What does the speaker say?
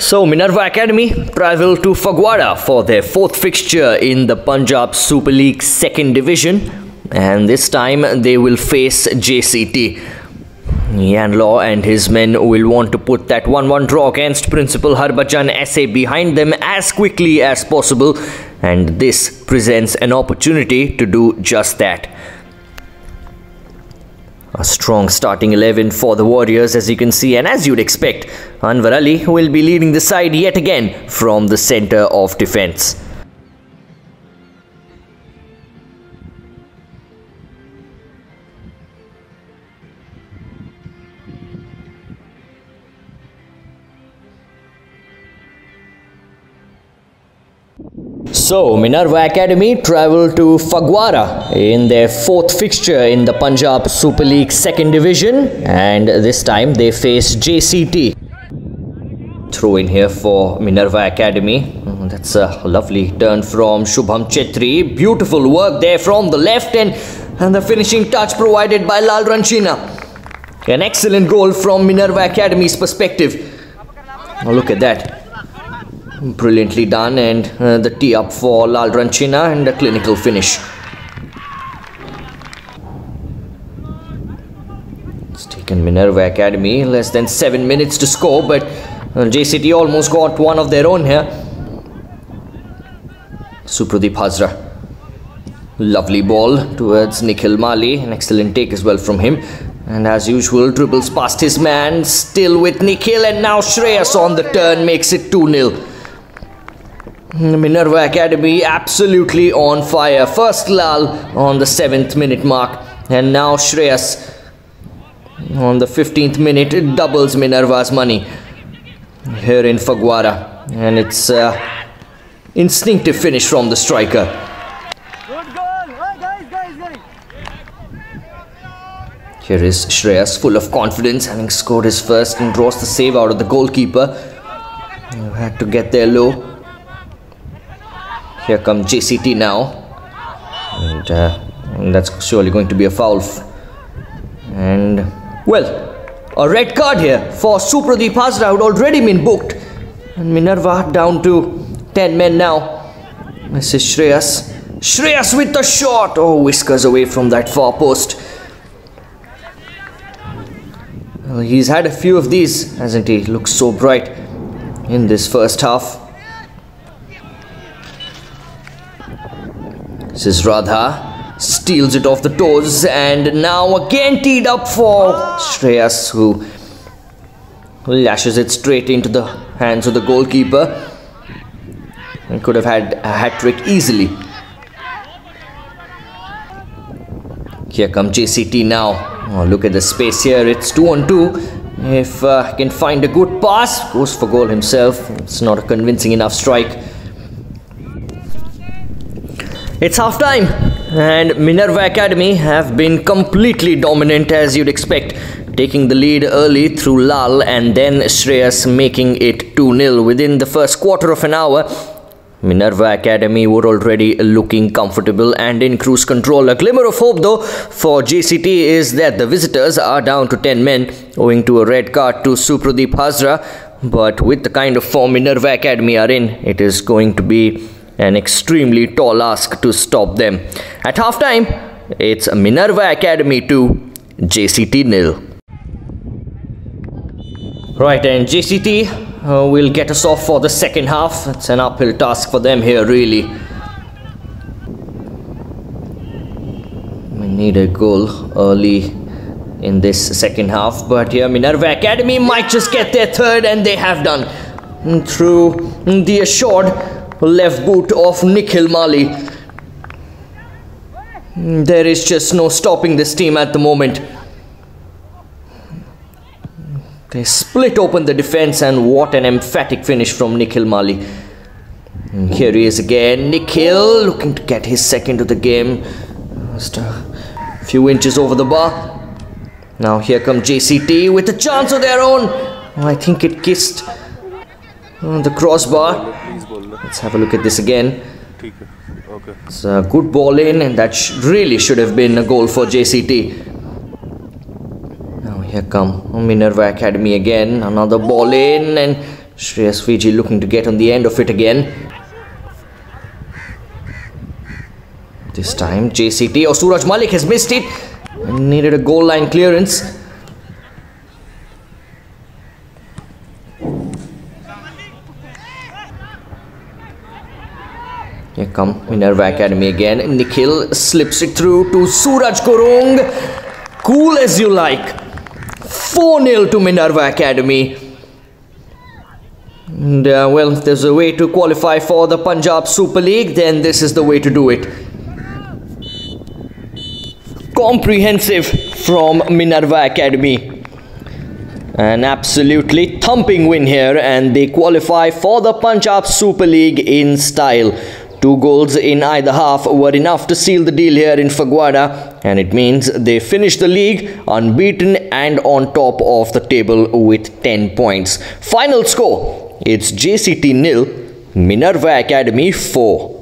So, Minerva Academy travel to Phagwara for their fourth fixture in the Punjab Super League second division, and this time they will face JCT. Yan Law and his men will want to put that 1 1 draw against Principal Harbhajan SA behind them as quickly as possible, and this presents an opportunity to do just that. A strong starting 11 for the Warriors, as you can see, and as you'd expect, Anwar Ali will be leading the side yet again from the centre of defence. So, Minerva Academy travel to Phagwara in their fourth fixture in the Punjab Super League second division, and this time they face JCT. Throw in here for Minerva Academy. Mm, That's a lovely turn from Subham Chetry. Beautiful work there from the left end, and the finishing touch provided by Lalranchinna. An excellent goal from Minerva Academy's perspective. Oh, look at that. Brilliantly done, and uh, the tee up for Lalranchinna and a clinical finish. It's taken Minerva Academy less than seven minutes to score, but uh, JCT almost got one of their own here. Suprodeep Hazra. Lovely ball towards Nikhil Mali. An excellent take as well from him. And as usual, dribbles past his man, still with Nikhil, and now Shreyas on the turn makes it 2 0. Minerva Academy absolutely on fire. First Lal on the 7th minute mark, and now Shreyas on the 15th minute. It doubles Minerva's money here in Phagwara, and it's uh, instinctive finish from the striker. Here is Shreyas, full of confidence, having scored his first and draws the save out of the goalkeeper. You had to get there low. Here come JCT now, and, uh, that's surely going to be a foul. And well, a red card here for Suprodeep Hazra, who'd already been booked, and Minerva down to 10 men now. This is Shreyas. Shreyas with the shot. Oh, whiskers away from that far post. Well, he's had a few of these, hasn't he? Looks so bright in this first half. Is Radha. Steals it off the toes and now again teed up for Shreyas who lashes it straight into the hands of the goalkeeper and could have had a hat trick easily. Here come JCT now. Oh, look at the space here. It's two on two. If uh, can find a good pass, goes for goal himself. It's not a convincing enough strike. It's half time, and Minerva Academy have been completely dominant as you'd expect, taking the lead early through Lal and then Shreyas making it 2 0 within the first quarter of an hour. Minerva Academy were already looking comfortable and in cruise control. A glimmer of hope, though, for JCT is that the visitors are down to 10 men owing to a red card to Suprodeep Hazra. But with the kind of form Minerva Academy are in, it is going to be an extremely tall ask to stop them. At halftime, it's Minerva Academy 2, JCT nil. Right, and JCT uh, will get us off for the second half. It's an uphill task for them here, really. We need a goal early in this second half, but here Minerva Academy might just get their third, and they have done Mm, through mm, the assured left boot of Nikhil Mali. There is just no stopping this team at the moment. They split open the defense, and what an emphatic finish from Nikhil Mali. Here he is again. Nikhil looking to get his second of the game. Just a few inches over the bar. Now here come JCT with a chance of their own. Oh, I think it kissed Oh, the crossbar. Let's have a look at this again. It's a good ball in and that sh really should have been a goal for JCT. Now here come Minerva Academy again. Another ball in and Shreyas V.G looking to get on the end of it again. This time JCT or Suraj Mallick has missed it. Needed a goal line clearance. Here come Minerva Academy again. Nikhil slips it through to Suraj Gurung. Cool as you like. 4-0 to Minerva Academy. And uh, well, if there's a way to qualify for the Punjab Super League, then this is the way to do it. Comprehensive from Minerva Academy. An absolutely thumping win here and they qualify for the Punjab Super League in style. Two goals in either half were enough to seal the deal here in Phagwara and it means they finish the league unbeaten and on top of the table with 10 points. Final score, it's JCT nil, Minerva Academy 4.